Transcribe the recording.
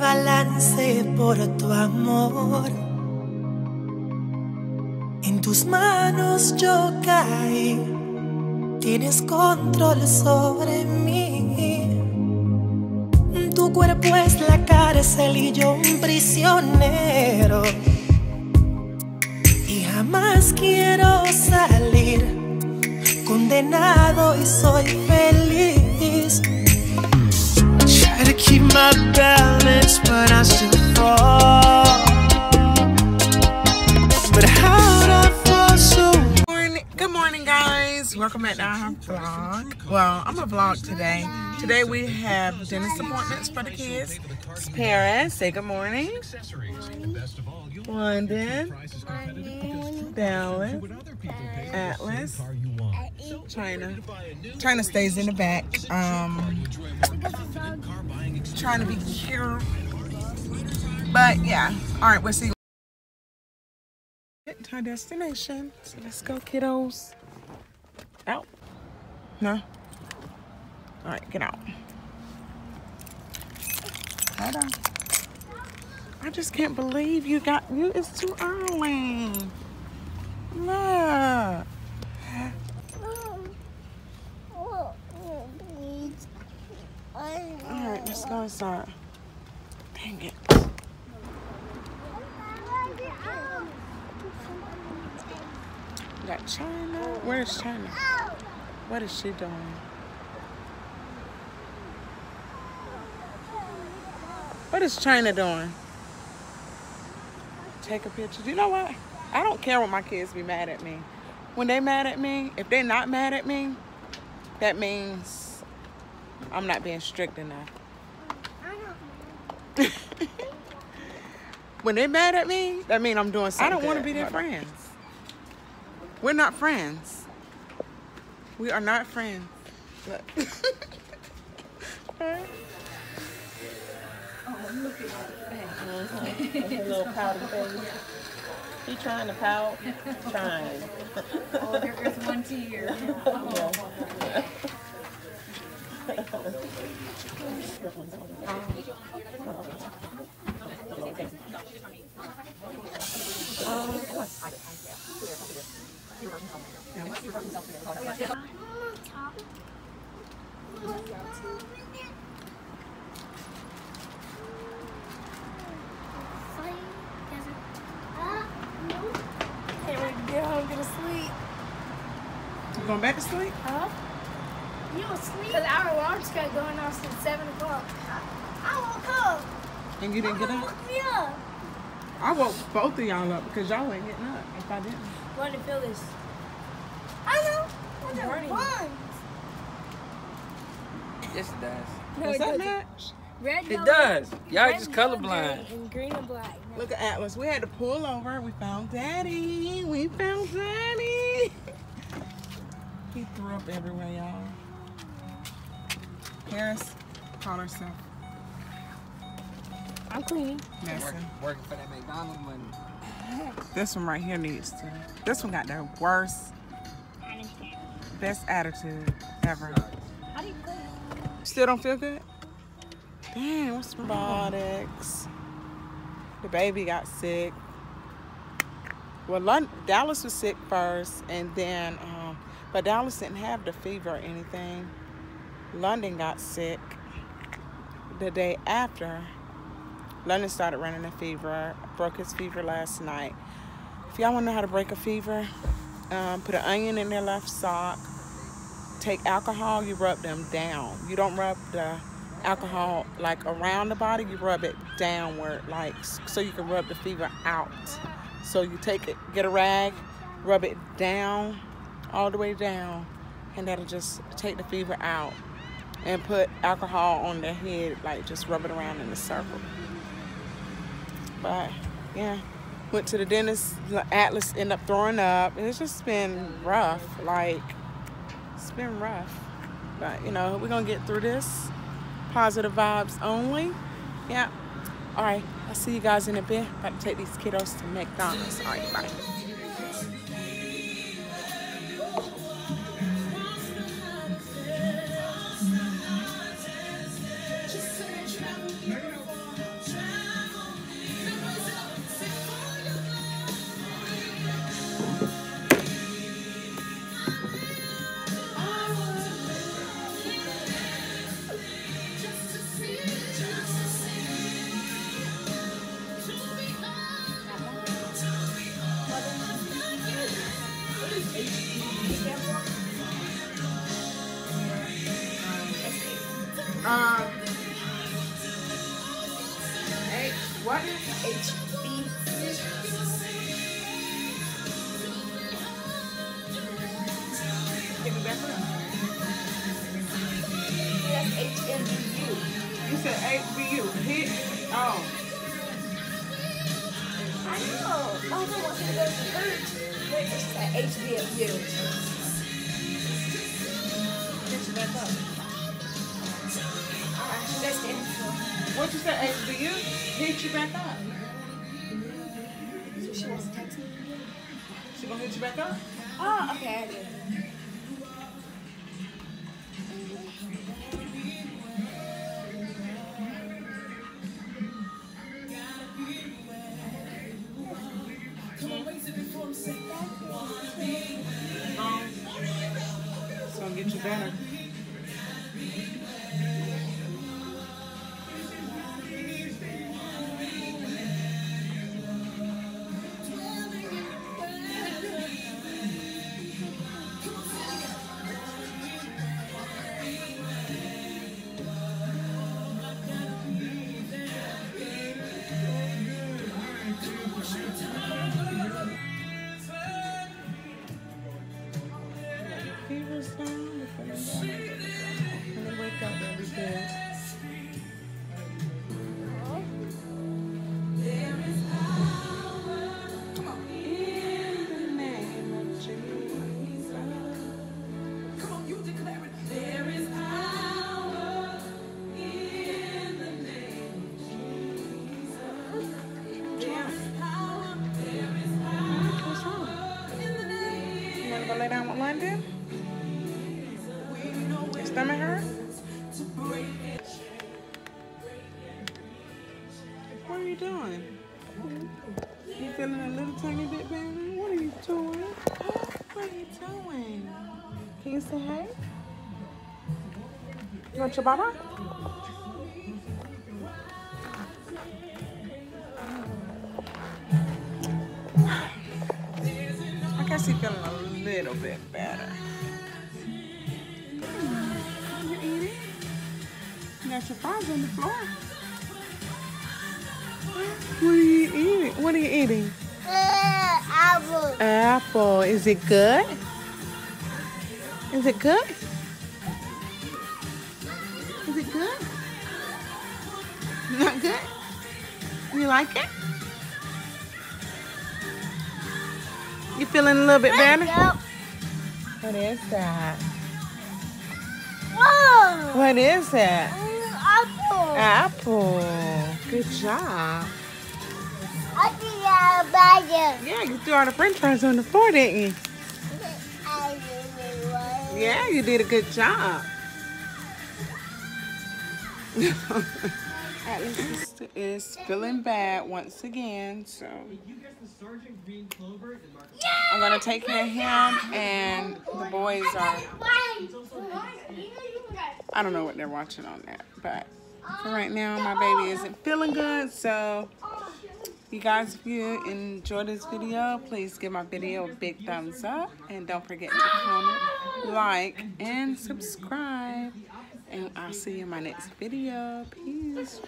Balance por tu amor. En tus manos yo caí. Tienes control sobre mí. Tu cuerpo es la cárcel y yo un prisionero. Y jamás quiero salir condenado y soy feliz. Keep my balance, but I still fall. But how'd I fall so? morning good morning guys. Welcome back to our vlog. Well i'm a vlog today. Today we have dentist appointments for the kids. It's paris say good morning. London dallas atlas china. China stays in the back. Um trying to be cute but yeah all right we'll see to our destination. So let's go, kiddos. Out. No. All right, get out. Hold on. I just can't believe you got you. It's too early. Look. Let's go inside. Dang it. Got China. Where's China? What is she doing? What is China doing? Take a picture. You know what? I don't care when my kids be mad at me. When they mad at me, if they're not mad at me, that means I'm not being strict enough. When they mad at me, that means I'm doing something. I don't want to be their friends. We're not friends. We are not friends. Look. Right? little pouty face. He trying to pout, trying. Oh, there goes one tear. Can't wait to get home, get to sleep. You going back to sleep? Huh? You asleep? Because our alarm's got going off since 7 o'clock. I woke up. And you didn't get up? Woke me up. I woke both of y'all up because y'all ain't getting up if I didn't. Want to feel this? I know. What's that Burning. buns? Yes, it does. No, Does it that doesn't. match? Red, It yellow, does. Y'all just yellow, colorblind. green, And green and black. Look at Atlas. We had to pull over. We found Daddy. We found Daddy. He threw up everywhere, y'all. Paris called herself I'm cleaning. Working, working for that McDonald's money. This one right here needs to. This one got the worst, best attitude ever. How do you clean? Still don't feel good? Damn, what's wrong? robotics? The baby got sick. Well, Lon- Dallas was sick first, and then, um, but Dallas didn't have the fever or anything. London got sick the day after. London started running a fever, broke his fever last night. If y'all want to know how to break a fever, um, put an onion in their left sock, take alcohol, you rub them down. You don't rub the alcohol like around the body, you rub it downward, like so you can rub the fever out. So you take it, get a rag, rub it down, all the way down, and that'll just take the fever out. And put alcohol on their head, like just rub it around in a circle. But yeah, went to the dentist. Atlas ended up throwing up. It's just been rough. Like it's been rough. But you know, we're gonna get through this. Positive vibes only. Yeah. All right. I'll see you guys in a bit. About to take these kiddos to McDonald's. All right. Bye. Um, H, what is HBC? Give me back That's HBU. You said HBU. Hit. Oh. I know. I don't want to go to church, but it's at HBU. Get you back up. That's the info. What you said HBU? Hit you back up. So she wants to text me? She gonna hit you back up? Oh, okay, I did. Um, it's gonna get you better. Name of Jesus. Come on, you declare it. There is power in the name of Jesus. Damn. What's wrong? You wanna go lay down with London? You doing? You feeling a little tiny bit better? What are you doing? What are you doing? Can you say hey? You want your baba? I guess he's feeling a little bit better. You eating? You got your fries on the floor. What are you eating? What are you eating? apple. Apple. Is it good? Is it good? Is it good? Not good? You like it? You feeling a little bit better? Yep. What is that? Whoa. What is that? Uh, apple. Apple. Good job. Yeah, you threw all the french fries on the floor, didn't you? Yeah, you did a good job. Atlas is, is feeling bad once again, so I'm gonna take care of him, and the boys are. I don't know what they're watching on that, but for right now, my baby isn't feeling good, so. You guys, if you enjoyed this video, please give my video a big thumbs up. And don't forget to comment, like, and subscribe. And I'll see you in my next video. Peace.